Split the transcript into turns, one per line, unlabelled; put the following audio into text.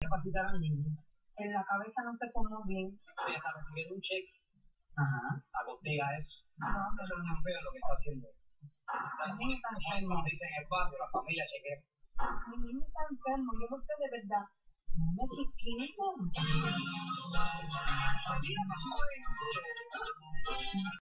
capacitar al niño.
En la cabeza no se pone bien.
Ella está recibiendo un cheque.
Ajá.
Acostiga eso.
No,
Eso es muy feo lo que está haciendo.
El niño está
Como
enfermo.
dicen en el barrio, la familia chequea.
Mi niño está enfermo, yo lo sé de verdad.
Una chiquita.
Mira.